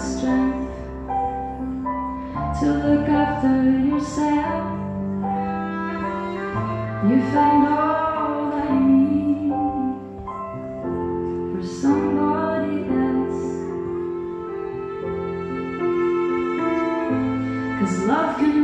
strength to look after yourself. You find all I need for somebody else. Cause love can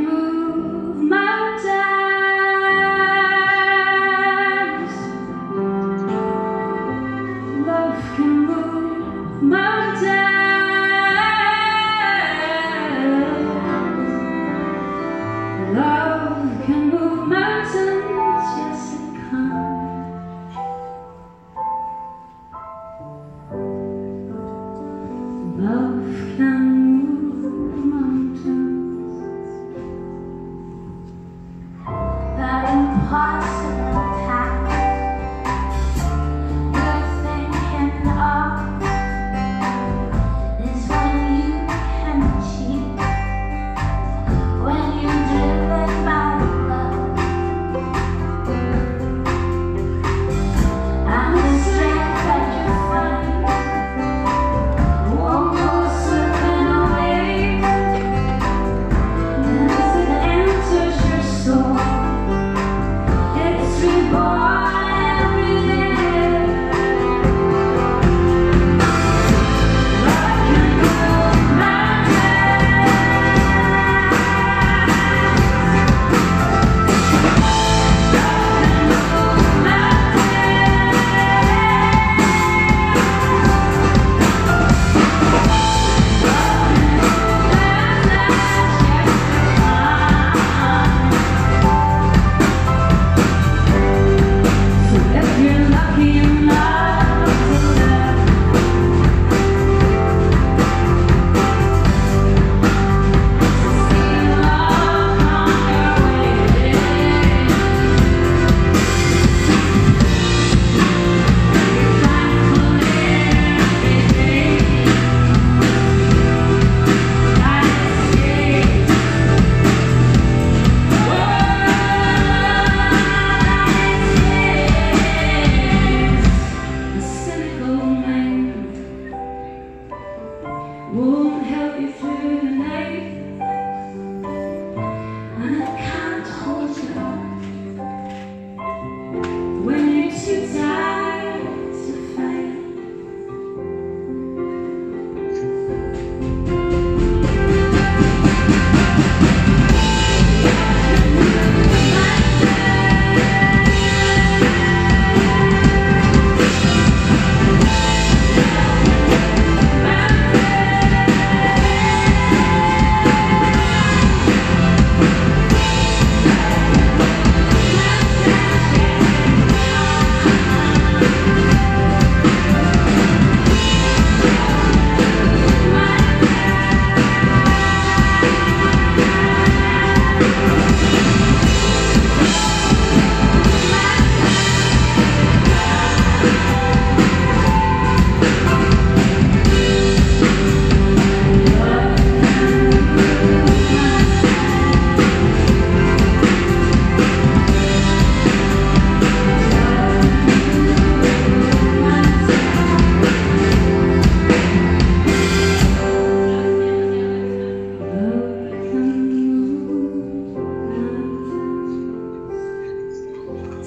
won't help you through.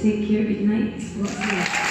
Take care, good night.